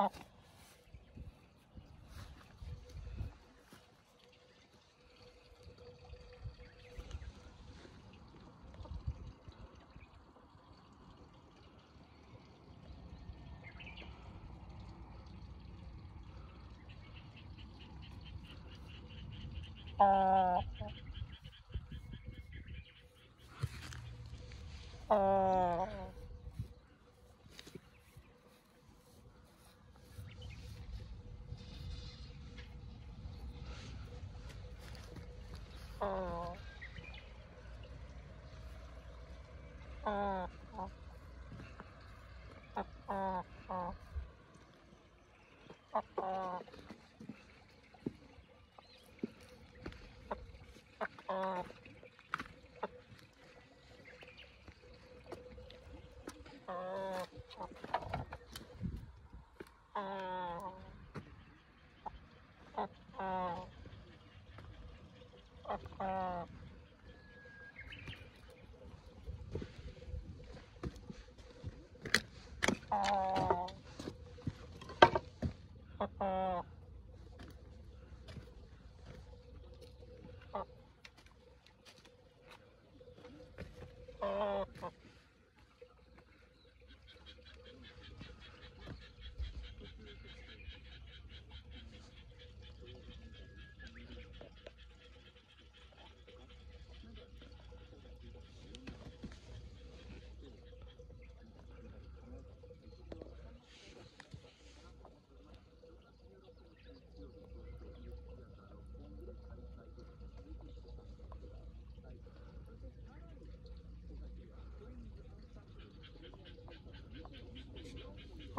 Uh... Uh... ờ. Ờ ờ. Ờ ờ ờ. Ờ ờ. Ờ ờ, ờ. ờ, ờ. ああああ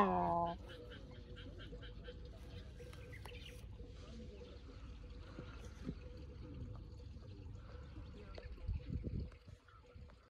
uh